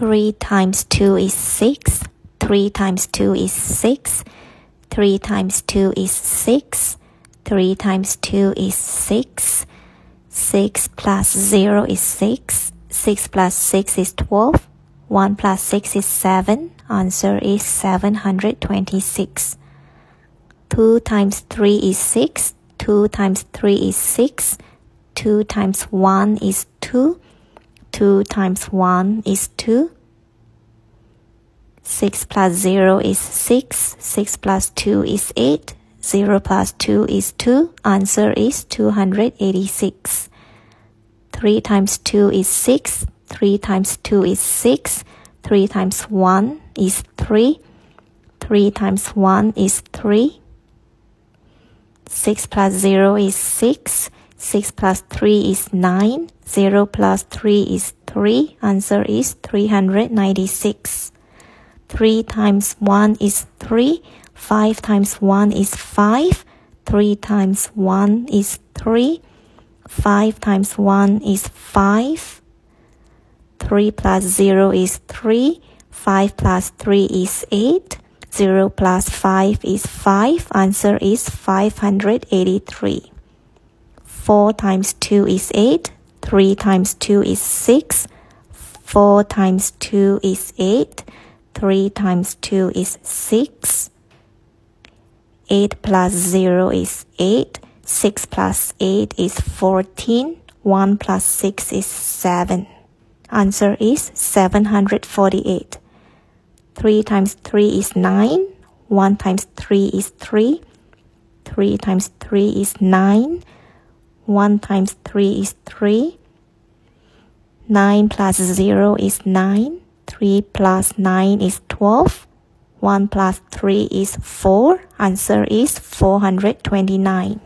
3 times 2 is 6. 3 times 2 is 6. 3 times 2 is 6. 3 times 2 is 6. 6 plus 0 is 6. 6 plus 6 is 12. 1 plus 6 is 7. Answer is 726. 2 times 3 is 6. 2 times 3 is 6. 2 times 1 is 2. 2 times 1 is 2. 6 plus 0 is 6. 6 plus 2 is 8. 0 plus 2 is 2. Answer is 286. 3 times 2 is 6. 3 times 2 is 6. 3 times 1 is 3. 3 times 1 is 3. 6 plus 0 is 6. 6 plus 3 is 9. 0 plus 3 is 3. Answer is 396. 3 times 1 is 3. 5 times 1 is 5. 3 times 1 is 3. 5 times 1 is 5. 3 plus 0 is 3. 5 plus 3 is 8. 0 plus 5 is 5. Answer is 583. 4 times 2 is 8. 3 times 2 is 6. 4 times 2 is 8. 3 times 2 is 6. 8 plus 0 is 8. 6 plus 8 is 14. 1 plus 6 is 7. Answer is 748. 3 times 3 is 9. 1 times 3 is 3. 3 times 3 is 9. 1 times 3 is 3. 9 plus 0 is 9. 3 plus 9 is 12. 1 plus 3 is 4. Answer is 429.